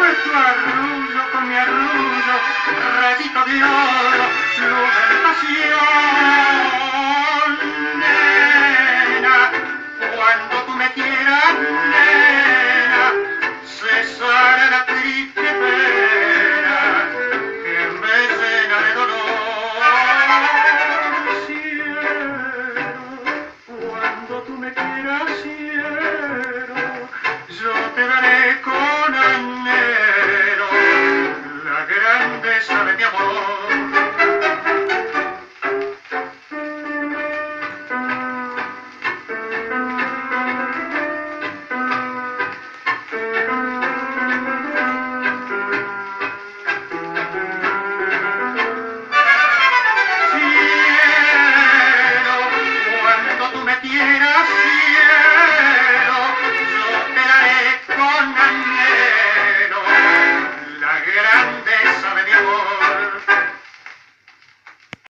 nuestro arrullo con mi arrullo, ratito de oro, luz de pasión. Nena, cuando tú me quieras, nena, cesará la triste pena que me llena de dolor. Cielo, cuando tú me quieras, cielo, yo te daré con